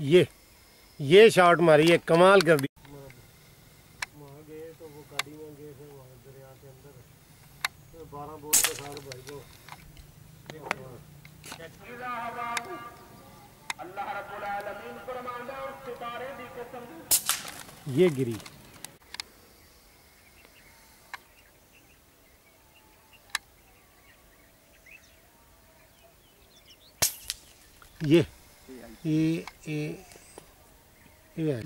ये ये शॉट मारी है कमाल कर दी। ये गिरी। ये। ये ये ये है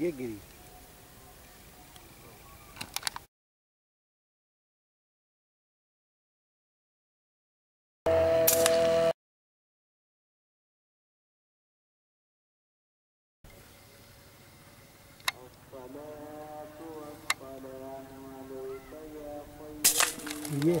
ये गिरी। ये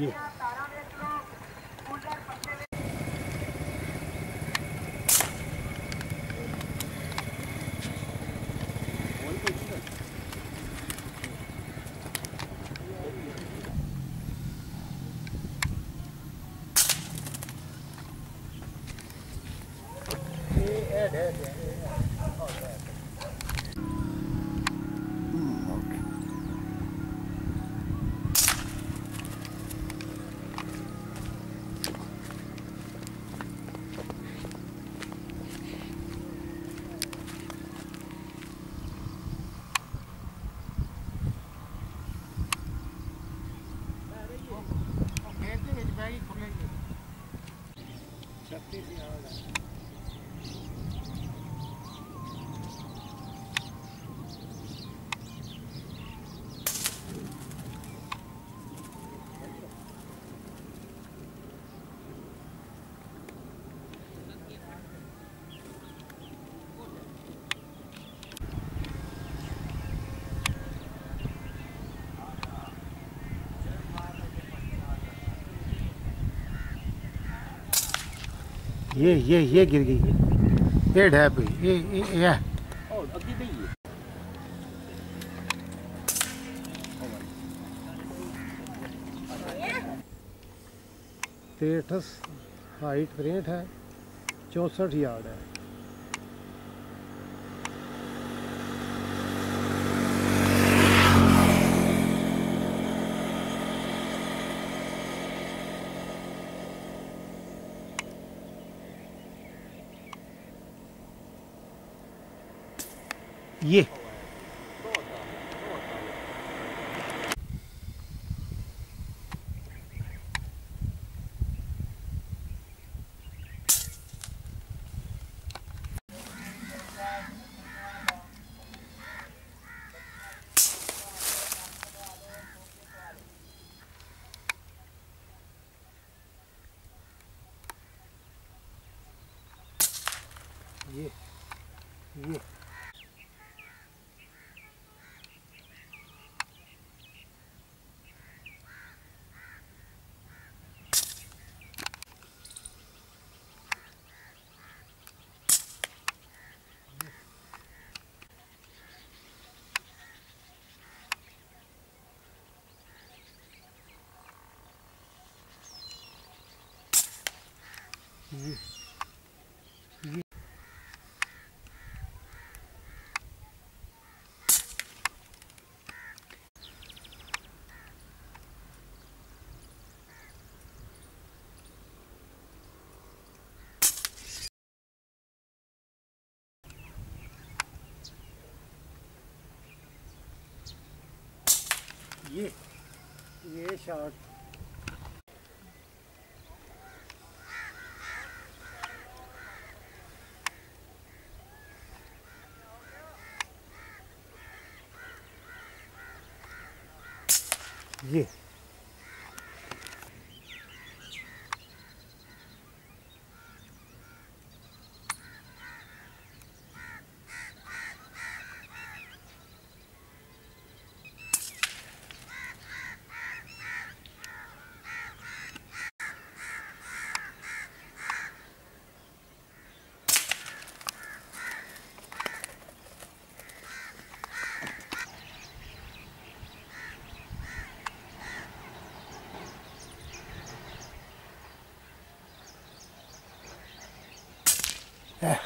业。ये ये ये ये गिर गई ये ढैप पे ये ये ये। और हाइट नहीं है, चौंसठ यार्ड है। चौंसठ यार्ड है ये ये ये ये ये शॉट ये। Yeah.